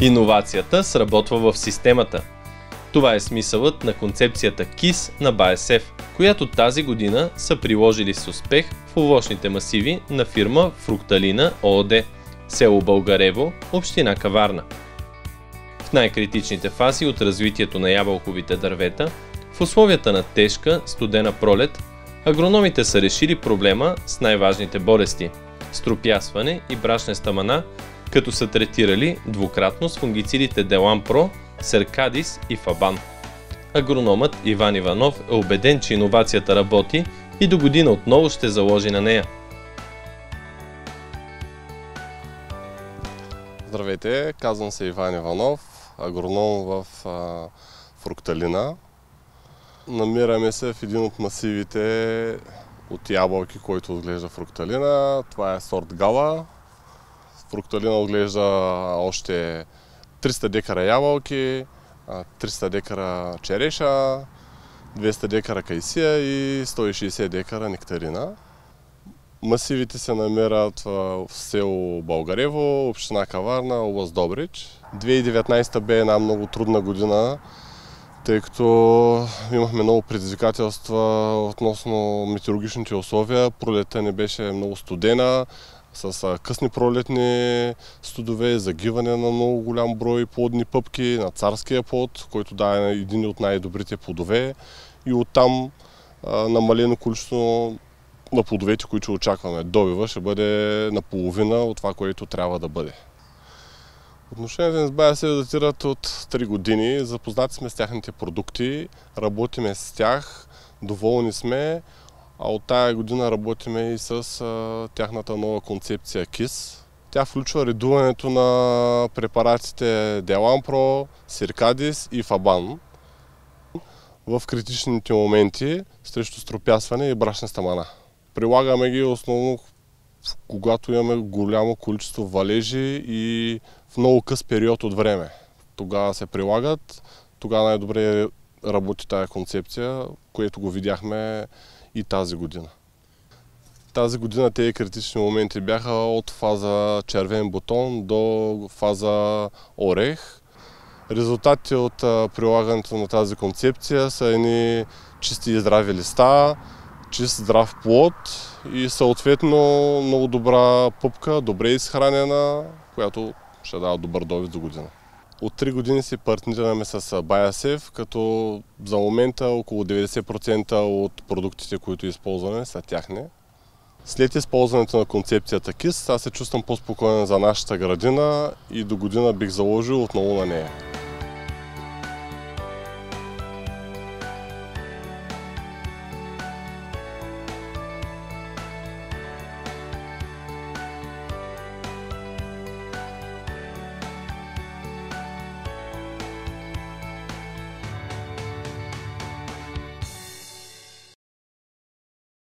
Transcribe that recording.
Иновацията сработва в системата. Това е смисълът на концепцията КИС на БАСФ, която тази година са приложили с успех в овощните масиви на фирма Фрукталина ООД, село Българево, община Каварна. В най-критичните фази от развитието на ябълковите дървета, в условията на тежка, студена пролет, агрономите са решили проблема с най-важните болести – струпясване и брашна стамана, като са третирали двукратно с фунгицидите Делан Про, Серкадис и Фабан. Агрономът Иван Иванов е убеден, че иновацията работи и до година отново ще заложи на нея. Здравейте, казвам се Иван Иванов, агроном в а, Фрукталина. Намираме се в един от масивите от ябълки, който отглежда фрукталина. Това е сорт Гала. Фрукталина отглежда още 300 декара ябълки, 300 декара череша, 200 декара кайсия и 160 декара нектарина. Масивите се намират в село Българево, община Каварна, област Добрич. 2019 бе една много трудна година, тъй като имахме много предизвикателства относно метеорологичните условия. Пролета не беше много студена, с късни пролетни студове, загиване на много голям брой плодни пъпки на царския плод, който да е един от най-добрите плодове и оттам намалено количество на плодовете, които очакваме. Добива ще бъде наполовина от това, което трябва да бъде. Отношенията ни с Бая се датират от 3 години. Запознати сме с тяхните продукти, работиме с тях, доволни сме. А от тая година работиме и с а, тяхната нова концепция КИС. Тя включва редуването на препаратите Делампро, Сиркадис и Фабан в критичните моменти срещу стропясване и брашна стамана. Прилагаме ги основно когато имаме голямо количество валежи и в много къс период от време. Тогава се прилагат, тогава най-добре работи тази концепция, което го видяхме и тази година. Тази година тези критични моменти бяха от фаза червен бутон до фаза орех. Резултатите от прилагането на тази концепция са едни чисти и здрави листа, чист здрав плод и съответно много добра пъпка, добре изхранена, която ще дава добър довид до година. От 3 години си партнираме с BioSafe, като за момента около 90% от продуктите, които използваме, са тяхни. След използването на концепцията KISS, аз се чувствам по-спокоен за нашата градина и до година бих заложил отново на нея.